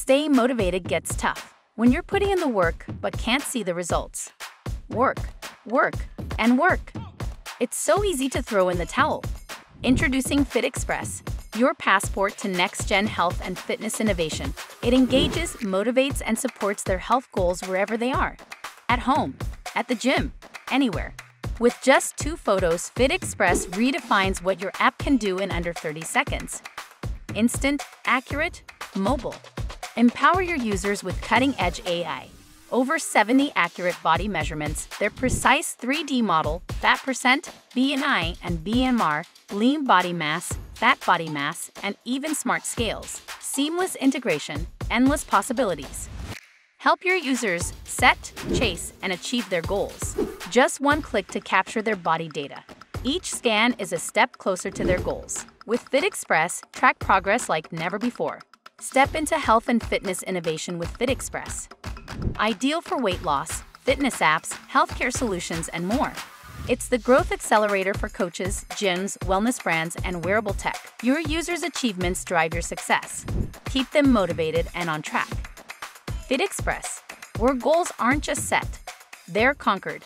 Staying motivated gets tough when you're putting in the work but can't see the results. Work, work, and work. It's so easy to throw in the towel. Introducing FitXpress, your passport to next gen health and fitness innovation. It engages, motivates, and supports their health goals wherever they are at home, at the gym, anywhere. With just two photos, FitXpress redefines what your app can do in under 30 seconds. Instant, accurate, mobile. Empower your users with cutting edge AI. Over 70 accurate body measurements, their precise 3D model, fat percent, BMI and BMR, lean body mass, fat body mass, and even smart scales. Seamless integration, endless possibilities. Help your users set, chase, and achieve their goals. Just one click to capture their body data. Each scan is a step closer to their goals. With FitXpress, track progress like never before. Step into health and fitness innovation with FitXpress. Ideal for weight loss, fitness apps, healthcare solutions, and more. It's the growth accelerator for coaches, gyms, wellness brands, and wearable tech. Your users' achievements drive your success. Keep them motivated and on track. FitXpress, where goals aren't just set, they're conquered.